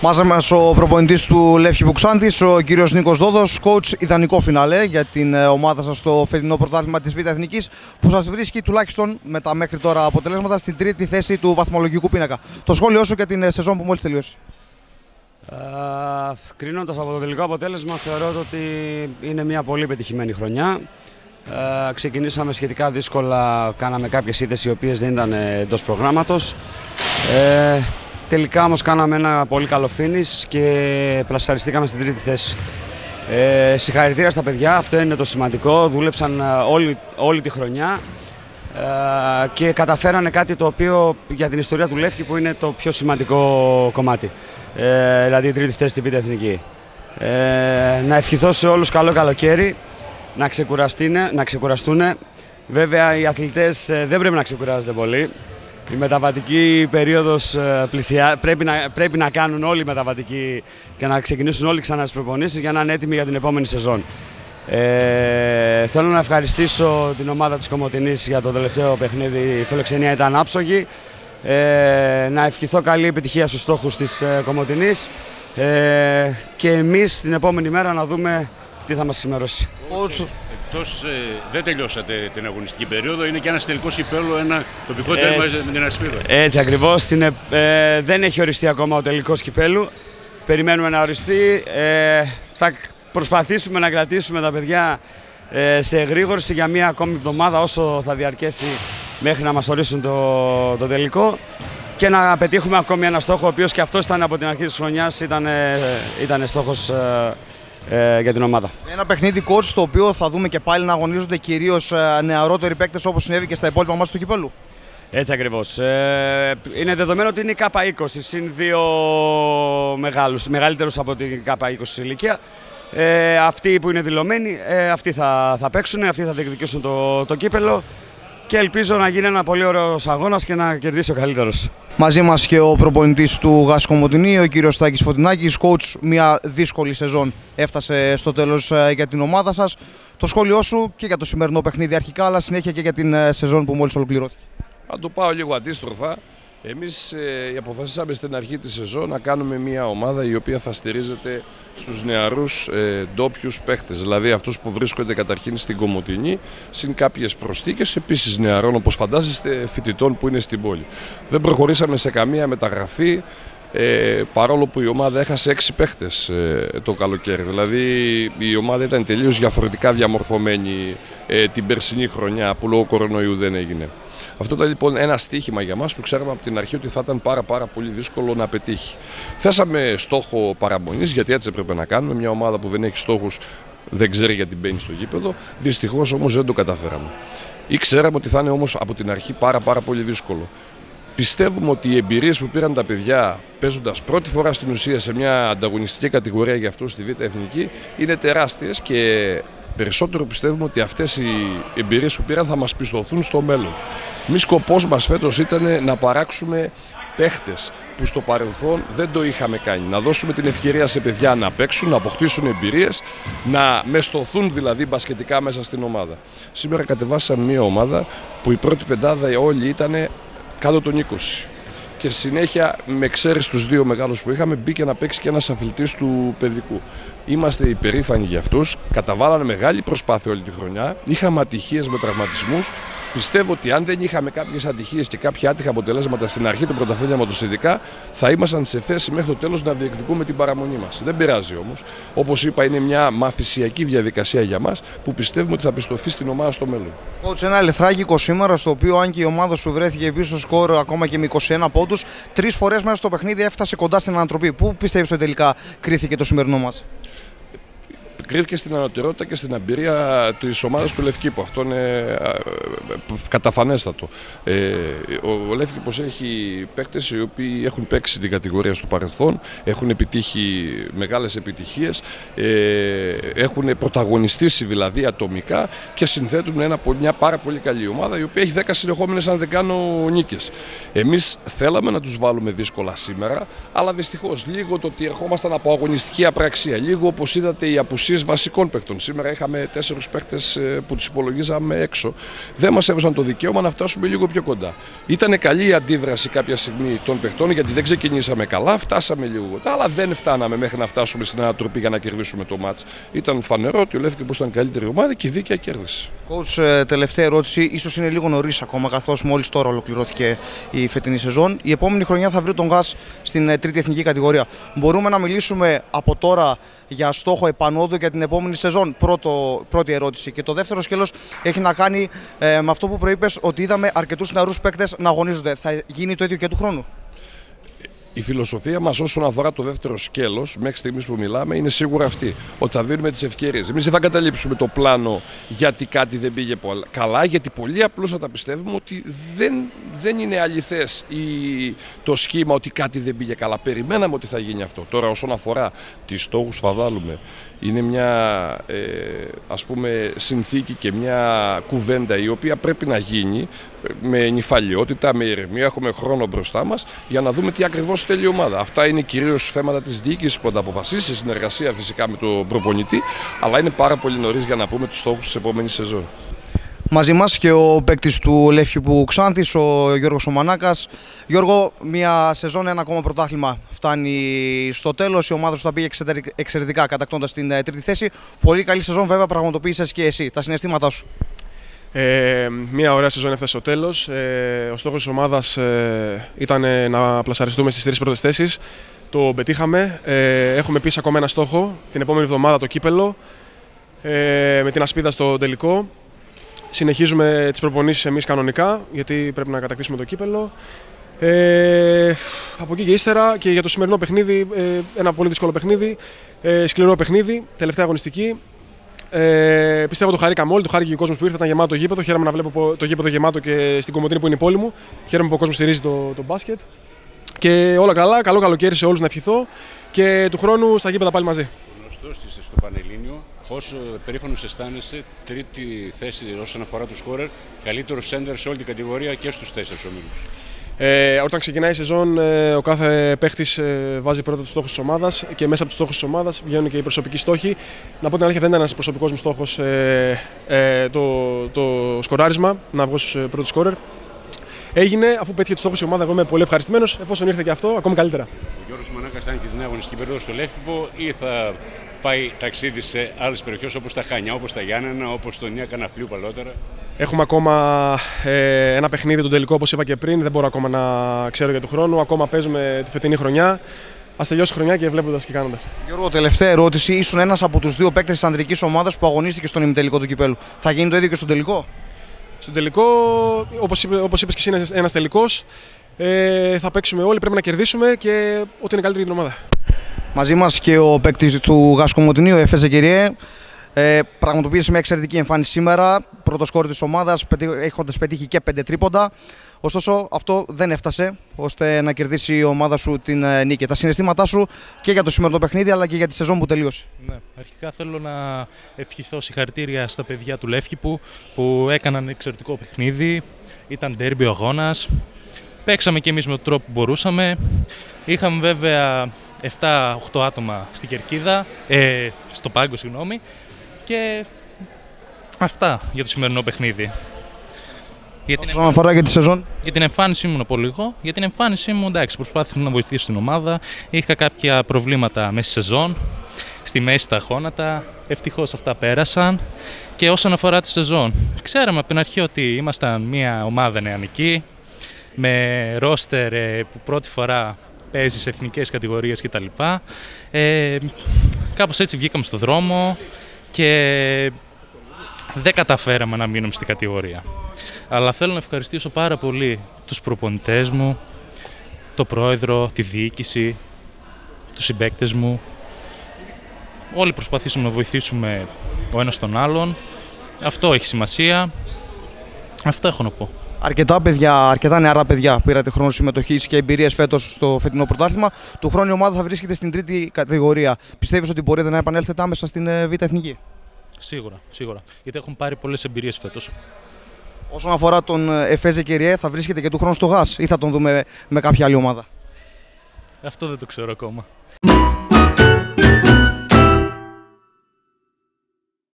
Μαζί μας ο προπονητής του Λεύκη Μπουξάντη, ο κύριος Νίκος Δόδος, coach ιδανικό φινάλε για την ε, ομάδα σας στο φετινό πρωτάθλημα της Β' Εθνικής, που σας βρίσκει τουλάχιστον με τα μέχρι τώρα αποτελέσματα στην τρίτη θέση του βαθμολογικού πίνακα. Το σχόλιο σου για την ε, σεζόν που μόλις τελείωσε. Uh, Κρίνοντας από το τελικό αποτέλεσμα, θεωρώ ότι είναι μια πολύ πετυχημένη χρονιά. Uh, ξεκινήσαμε σχετικά δύσκολα, κάναμε κάποιες ήττες οι οποίες δεν ήταν εντός προγράμματος. Uh, Τελικά όμως κάναμε ένα πολύ καλό finish και πλασαριστήκαμε στην τρίτη θέση. Ε, συγχαρητήρια στα παιδιά, αυτό είναι το σημαντικό. Δούλεψαν ε, όλη, όλη τη χρονιά ε, και καταφέρανε κάτι το οποίο για την ιστορία του Λεύκη που είναι το πιο σημαντικό κομμάτι. Ε, δηλαδή η τρίτη θέση στη Β' Εθνική. Ε, να ευχηθώ σε όλους καλό καλοκαίρι, να, να ξεκουραστούν. Βέβαια οι αθλητές ε, δεν πρέπει να ξεκουράζονται πολύ. Η μεταβατική περίοδος ε, πλησιά, πρέπει, να, πρέπει να κάνουν όλοι οι μεταβατικοί και να ξεκινήσουν όλοι ξανά τις προπονήσεις για να είναι έτοιμοι για την επόμενη σεζόν. Ε, θέλω να ευχαριστήσω την ομάδα της Κομωτινής για το τελευταίο παιχνίδι. Η φιλοξενία ήταν άψογη. Ε, να ευχηθώ καλή επιτυχία στους στόχους της ε, Κομωτινής ε, και εμείς την επόμενη μέρα να δούμε τι θα μας σημερώσει. Εκτός, ε, δεν τελειώσατε την αγωνιστική περίοδο, είναι και ένας τελικός υπέλο, ένα τοπικό τέρμα με την Ασπίδα. Έτσι ακριβώς. Ε, δεν έχει οριστεί ακόμα ο τελικός κυπέλου. Περιμένουμε να οριστεί. Ε, θα προσπαθήσουμε να κρατήσουμε τα παιδιά ε, σε εγρήγορση για μία ακόμη εβδομάδα όσο θα διαρκέσει μέχρι να μας ορίσουν το, το τελικό και να πετύχουμε ακόμη ένα στόχο ο οποίος και αυτός ήταν από την αρχή της χρονιάς ήταν, ήταν στόχος ε, για την ομάδα. Ένα παιχνίδι coach στο οποίο θα δούμε και πάλι να αγωνίζονται κυρίως ε, νεαρότεροι παίκτες όπως συνέβη και στα υπόλοιπα μα του κυπέλου. Έτσι ακριβώς. Ε, είναι δεδομένο ότι είναι η ΚΑΠΑ 20. Είναι δύο μεγάλους, μεγαλύτερους από την ΚΑΠΑ 20 ηλικία. Ε, αυτοί που είναι δηλωμένοι, ε, αυτοί θα, θα παίξουν, αυτοί θα διεκδικήσουν το, το κύπελο και ελπίζω να γίνει ένα πολύ ωραίο αγώνας και να κερδίσει ο καλύτερος. Μαζί μας και ο προπονητής του Γάσου Κομωτινή, ο κύριος Στάκης Φωτεινάκης. Coach, μια δύσκολη σεζόν έφτασε στο τέλος ε, για την ομάδα σας. Το σχόλιο σου και για το σημερινό παιχνίδι αρχικά, αλλά συνέχεια και για την ε, σεζόν που μόλις ολοκληρώθηκε. Θα το πάω λίγο αντίστροφα. Εμείς ε, αποφασίσαμε στην αρχή της σεζόν να κάνουμε μια ομάδα η οποία θα στηρίζεται στους νεαρούς ε, ντόπιους παίχτες, δηλαδή αυτούς που βρίσκονται καταρχήν στην Κομωτινή, συν κάποιες προσθήκες επίσης νεαρών όπως φαντάζεστε φοιτητών που είναι στην πόλη. Δεν προχωρήσαμε σε καμία μεταγραφή, ε, παρόλο που η ομάδα έχασε έξι παίχτες ε, το καλοκαίρι. Δηλαδή η ομάδα ήταν τελείως διαφορετικά διαμορφωμένη ε, την περσινή χρονιά που λόγω κορονοϊού δεν έγινε. Αυτό ήταν λοιπόν ένα στίχημα για μας που ξέραμε από την αρχή ότι θα ήταν πάρα, πάρα πολύ δύσκολο να πετύχει. Θέσαμε στόχο παραμονής, γιατί έτσι έπρεπε να κάνουμε. Μια ομάδα που δεν έχει στόχους δεν ξέρει γιατί μπαίνει στο γήπεδο. Δυστυχώς όμως δεν το καταφέραμε. Ή ξέραμε ότι θα είναι όμως από την αρχή πάρα, πάρα πολύ δύσκολο. Πιστεύουμε ότι οι εμπειρίες που πήραν τα παιδιά παίζοντας πρώτη φορά στην ουσία σε μια ανταγωνιστική κατηγορία για αυτούς στη Β' Εθνική είναι τεράστιες και περισσότερο πιστεύουμε ότι αυτές οι εμπειρίες που πήραν θα μας πιστοθούν στο μέλλον. Μη σκοπός μας φέτος ήταν να παράξουμε παίχτες που στο παρελθόν δεν το είχαμε κάνει. Να δώσουμε την ευκαιρία σε παιδιά να παίξουν, να αποκτήσουν εμπειρίες, να μεστοθούν δηλαδή μπασκετικά μέσα στην ομάδα. Σήμερα κατεβάσαμε μια ομάδα που η πρώτη πεντάδα όλοι ήταν κάτω των 20 και συνέχεια με εξαίρεση τους δύο μεγάλους που είχαμε μπήκε να παίξει και ένας αθλητής του παιδικού. Είμαστε υπερήφανοι για αυτούς, καταβάλανε μεγάλη προσπάθεια όλη τη χρονιά, είχαμε ατυχίες με τραυματισμούς, Πιστεύω ότι αν δεν είχαμε κάποιες ατυχίες και κάποια άτυχα αποτελέσματα στην αρχή τους πρωταθλήματο, ειδικά, θα ήμασταν σε θέση μέχρι το τέλος να διεκδικούμε την παραμονή μας. Δεν πειράζει όμως. Όπως είπα, είναι μια μαθησιακή διαδικασία για μας που πιστεύουμε ότι θα πιστοθεί στην ομάδα στο μέλλον. Κότσε ένα λεθράγικο σήμερα, στο οποίο αν και η ομάδα σου βρέθηκε πίσω στο σκορ ακόμα και με 21 πόντου, τρεις φορές μέσα στο παιχνίδι έφτασε κοντά στην ανατροπή. Πού πιστεύεις ότι τελικά κρίθηκε το σημερινό μας; Κρύβηκε στην ανωτερότητα και στην εμπειρία της ομάδας του Λευκήπου. Αυτό είναι καταφανέστατο. Ε, ο Λευκήπος έχει παίκτες οι οποίοι έχουν παίξει την κατηγορία στο παρελθόν, έχουν επιτύχει μεγάλες επιτυχίες, ε, έχουν πρωταγωνιστήσει δηλαδή ατομικά και συνθέτουν ένα, μια πάρα πολύ καλή ομάδα η οποία έχει 10 συνεχόμενες, αν δεν κάνω, νίκες. Εμείς θέλαμε να τους βάλουμε δύσκολα σήμερα, αλλά δυστυχώς λίγο το ότι ερχόμασταν από αγωνιστική απραξία, λίγο όπως είδατε οι απουσίε βασικών παίκτων. Σήμερα είχαμε τέσσερις παίκτε που τους υπολογίζαμε έξω. Δεν μας έβαζαν το δικαίωμα να φτάσουμε λίγο πιο κοντά. Ήταν καλή η αντίδραση κάποια στιγμή των παιχτών γιατί δεν ξεκινήσαμε καλά, φτάσαμε λίγο κοντά, αλλά δεν φτάναμε μέχρι να φτάσουμε στην ανατροπή για να κερδίσουμε το μάτς. Ήταν φανερό ότι ο Λεύκη ήταν καλύτερη ομάδα και δίκαια κέρδισε. Coach, τελευταία ερώτηση, ίσως είναι λίγο νωρίς ακόμα καθώς μόλις τώρα ολοκληρώθηκε η φετινή σεζόν. Η επόμενη χρονιά θα βρει τον ΓΑΣ στην ε, τρίτη εθνική κατηγορία. Μπορούμε να μιλήσουμε από τώρα για στόχο επανόδου για την επόμενη σεζόν. Πρώτο, πρώτη ερώτηση. Και το δεύτερο σκέλος έχει να κάνει ε, με αυτό που προείπες ότι είδαμε αρκετούς νεαρούς παίκτες να αγωνίζονται. Θα γίνει το ίδιο και του χρόνου; Η φιλοσοφία μας όσον αφορά το δεύτερο σκέλος, μέχρι στιγμής που μιλάμε, είναι σίγουρα αυτή. Ότι θα δίνουμε τις ευκαιρίες. Εμείς δεν θα καταλήψουμε το πλάνο γιατί κάτι δεν πήγε καλά, γιατί πολύ απλούστατα πιστεύουμε ότι δεν, δεν είναι αληθές το σχήμα ότι κάτι δεν πήγε καλά. Περιμέναμε ότι θα γίνει αυτό. Τώρα, όσον αφορά τις στόχους, θα βάλουμε. Είναι μια ε, ας πούμε συνθήκη και μια κουβέντα η οποία πρέπει να γίνει με νυφαλιότητα, με ηρεμία. Έχουμε χρόνο μπροστά μας για να δούμε τι ακριβώς θέλει η ομάδα. Αυτά είναι κυρίως θέματα της διοίκησης που θα αποφασίσει σε συνεργασία φυσικά με τον προπονητή, αλλά είναι πάρα πολύ νωρίς για να πούμε τους στόχους της επόμενης σεζόν. Μαζί μας και ο παίκτης του Λεύκιου Ξάνθης, ο Γιώργος Ομανάκας. Γιώργο, μια σεζόν, ένα ακόμα πρωτάθλημα φτάνει στο τέλος. Η ομάδα σου τα πήγε εξαιρετικά κατακτώντας την ε, τρίτη θέση. Πολύ καλή σεζόν, βέβαια, πραγματοποίησες και εσύ. Τα συναισθήματά σου. Ε, μια ωραία σεζόν έφτασε στο τέλος. Ε, ο στόχος της ομάδας ε, ήταν να πλασαριστούμε στις τρεις πρώτες θέσεις. Το πετύχαμε. Ε, έχουμε πει ακόμα ένα στόχο. Την επόμενη εβδομάδα το κύπελο. Ε, με την ασπίδα στο τελικό. Συνεχίζουμε τις προπονήσεις εμείς κανονικά, γιατί πρέπει να κατακτήσουμε το κύπελο. Ε, από εκεί και ύστερα και για το σημερινό παιχνίδι, ε, ένα πολύ δύσκολο παιχνίδι, ε, σκληρό παιχνίδι, τελευταία αγωνιστική. Ε, πιστεύω το χαρήκαμε όλοι, το χάρηκε και ο κόσμος που ήρθε, ήταν γεμάτο το γήπεδο. Χαίρομαι να βλέπω το γήπεδο γεμάτο και στην Κομωτίνη που είναι η πόλη μου. Χαίρομαι που ο κόσμος στηρίζει το, το μπάσκετ. Και όλα καλά, καλό καλοκαίρι σε όλους να ευχηθώ και του χρόνου στα γήπεδα πάλι μαζί. Γνωστό είσαι στο Πανελλήνιο. Πόσο περήφανος αισθάνεσαι, τρίτη θέση όσον αφορά του σκόρερ, καλύτερος σέντερ σε όλη την κατηγορία και στους τέσσερις ομίλους. Ε, όταν ξεκινάει η σεζόν, ε, ο κάθε παίχτης ε, βάζει πρώτα τους στόχους της ομάδας και μέσα από τους στόχους της ομάδας βγαίνουν και οι προσωπικοί στόχοι. Να πω την αλήθεια, δεν ήταν ένας προσωπικός μου στόχος ε, ε, το, το σκοράρισμα, να βγω στους πρώτους σκόρερ. Έγινε αφού πέτυχε τους στόχους η ομάδα. Εγώ είμαι πολύ ευχαριστημένος. Εφόσον ήρθε και αυτό, ακόμη καλύτερα. Ο Γιώργος Μανάκας θα είναι και την αγωνιστική περίοδο στο Λέφυπο ή θα πάει ταξίδι σε άλλες περιοχές όπως τα Χανιά, όπως τα Γιάννενα, όπως το Νία Καναφλίου παλότερα. Έχουμε ακόμα ε, ένα παιχνίδι τον τελικό, όπως είπα και πριν. Δεν μπορώ ακόμα να ξέρω για του χρόνου. Ακόμα παίζουμε τη φετινή χρονιά. Α τελειώσει η χρονιά και βλέποντας και κάνοντας. Γιώργο, τελευταία ερώτηση. Ήσουν ένας από τους δύο παίκτες της ανδρικής ομάδας που αγωνίστηκε στον ημιτελικό του κυπέλου. Θα γίνει το ίδιο και στον τελικό; Στον τελικό, όπως είπε, όπως είπες και εσύ, είναι ένας τελικός. Ε, θα παίξουμε όλοι, πρέπει να κερδίσουμε και ό,τι είναι καλύτερο για την ομάδα. Μαζί μας και ο παίκτης του Γασκομοτινίου, ο Εφέ Ζεκυριέ. Ε, πραγματοποίησε μια εξαιρετική εμφάνιση σήμερα. Πρώτος σκόρ της ομάδας, έχοντας πετύχει και πέντε τρίποντα. Ωστόσο, αυτό δεν έφτασε ώστε να κερδίσει η ομάδα σου την ε, νίκη. Τα συναισθήματά σου και για το σημερινό παιχνίδι, αλλά και για τη σεζόν που τελείωσε. Ναι, αρχικά θέλω να ευχηθώ συγχαρητήρια στα παιδιά του Λεύκηπου που έκαναν εξαιρετικό παιχνίδι. Ήταν ντέρμπι ο αγώνας. Παίξαμε και εμείς με τον τρόπο που μπορούσαμε. Είχαμε βέβαια 7-8 άτομα στην κερκίδα, ε, στο πάγκο, συγγνώμη. Και αυτά για το σημερινό παιχνίδι. Για την Όσον αφορά για τη σεζόν; Για την εμφάνισή μου να πω λίγο. Για την εμφάνισή μου, εντάξει, προσπάθησα να βοηθήσω την ομάδα. Είχα κάποια προβλήματα μέσα στη σεζόν, στη μέση τα χώνατα. Ευτυχώς αυτά πέρασαν. Και όσον αφορά τη σεζόν, ξέραμε από την αρχή ότι ήμασταν μια ομάδα νεανική, με ρόστερ ε, που πρώτη φορά παίζεις σε εθνικές κατηγορίες κτλ. Ε, κάπως έτσι βγήκαμε στο δρόμο και δεν καταφέραμε να μείνουμε στην κατηγορία. Αλλά θέλω να ευχαριστήσω πάρα πολύ τους προπονητές μου, το πρόεδρο, τη διοίκηση, τους συμπαίκτες μου. Όλοι προσπαθήσαμε να βοηθήσουμε ο ένας τον άλλον. Αυτό έχει σημασία. Αυτό έχω να πω. Αρκετά παιδιά, αρκετά νεαρά παιδιά πήρατε χρόνο συμμετοχής και εμπειρίες φέτος στο φετινό πρωτάθλημα. Του χρόνου η ομάδα θα βρίσκεται στην τρίτη κατηγορία. Πιστεύεις ότι μπορείτε να επανέλθετε άμεσα στην ε, Β' Εθνική; Σίγουρα, σίγουρα. Γιατί έχουν πάρει πολλές εμπειρίες φέτος. Όσον αφορά τον ε, Εφέζε Κεριέ, θα βρίσκεται και του χρόνου στο ΓΑΣ ή θα τον δούμε με κάποια άλλη ομάδα; Αυτό δεν το ξέρω ακόμα.